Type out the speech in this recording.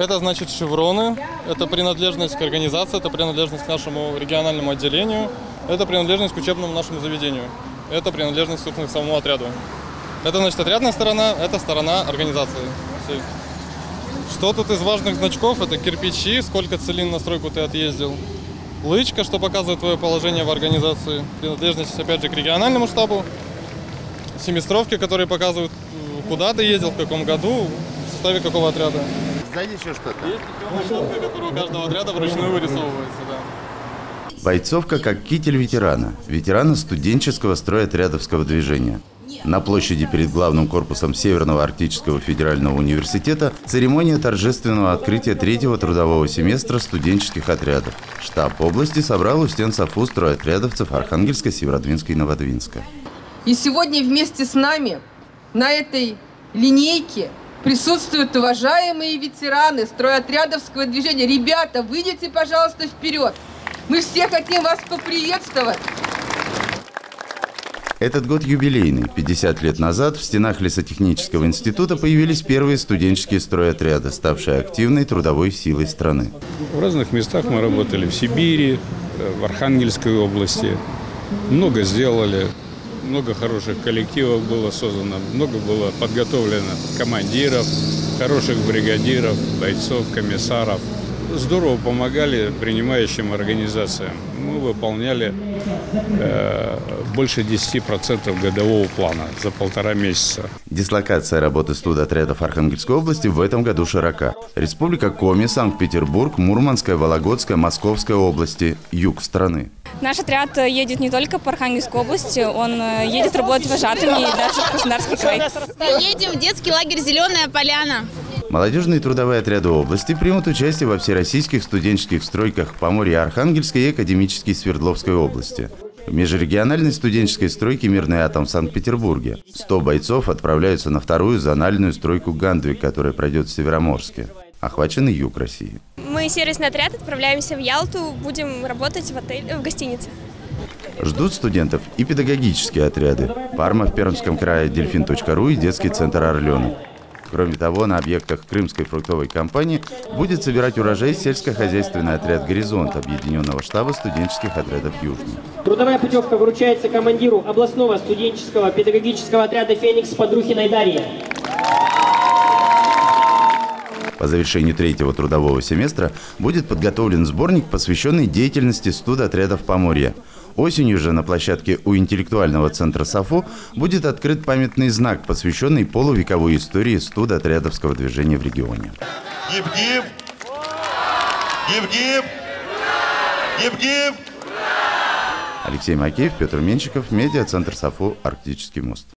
Это значит шевроны, это принадлежность к организации, это принадлежность к нашему региональному отделению, это принадлежность к учебному нашему заведению, это принадлежность, собственно, к самому отряду. Это значит отрядная сторона, это сторона организации. всей. Что тут из важных значков? Это кирпичи, сколько целин на стройку ты отъездил. Лычка, что показывает твое положение в организации. Принадлежность, опять же, к региональному штабу. Семестровки, которые показывают, куда ты ездил, в каком году, в составе какого отряда. Сзади еще что-то. Есть которая у каждого отряда вручную вырисовывается, да. Бойцовка как китель ветерана. Ветерана студенческого стройотрядовского движения. На площади перед главным корпусом Северного Арктического федерального университета церемония торжественного открытия третьего трудового семестра студенческих отрядов. Штаб области собрал у стен САФУ стройотрядовцев Архангельска, Северодвинска и Новодвинска. И сегодня вместе с нами на этой линейке присутствуют уважаемые ветераны стройотрядовского движения. Ребята, выйдите, пожалуйста, вперед. Мы все хотим вас поприветствовать. Этот год юбилейный. 50 лет назад в стенах лесотехнического института появились первые студенческие стройотряды, ставшие активной трудовой силой страны. В разных местах мы работали в Сибири, э, в Архангельской области. Много сделали, много хороших коллективов было создано, много было подготовлено командиров, хороших бригадиров, бойцов, комиссаров. Здорово помогали принимающим организациям. Мы выполняли э, больше 10% годового плана за полтора месяца. Дислокация работы студотрядов Архангельской области в этом году широка. Республика Коми, Санкт-Петербург, Мурманская, Вологодская, Московская области, юг страны. Наш отряд э, едет не только по Архангельской области, он э, едет работать вожатыми и даже в Краснодарский край. Мы едем в детский лагерь «Зеленая поляна». Молодежные трудовые отряды области примут участие во всероссийских студенческих стройках Поморья Архангельской и Академической Свердловской области. В межрегиональной студенческой стройке «Мирный атом» в Санкт-Петербурге 100 бойцов отправляются на вторую зональную стройку «Гандвик», которая пройдет в Североморске. Охваченный юг России. Мы сервисный отряд, отправляемся в Ялту, будем работать в, отель, в гостинице. Ждут студентов и педагогические отряды. Парма в Пермском крае, Дельфин.ру и детский центр «Орленок». Кроме того, на объектах Крымской фруктовой компании будет собирать урожай сельскохозяйственный отряд «Горизонт» Объединенного штаба студенческих отрядов «Южный». Трудовая путевка вручается командиру областного студенческого педагогического отряда «Феникс» Подрухиной Дарье. По завершению третьего трудового семестра будет подготовлен сборник, посвященный деятельности студотрядов Поморья. Осенью же на площадке у интеллектуального центра САФО будет открыт памятный знак, посвященный полувековой истории студотрядовского движения в регионе. Гиб-гиб! Гиб-гиб! Гиб-гиб! Алексей Макеев, Петр Менщиков, медиа-центр САФО «Арктический мост».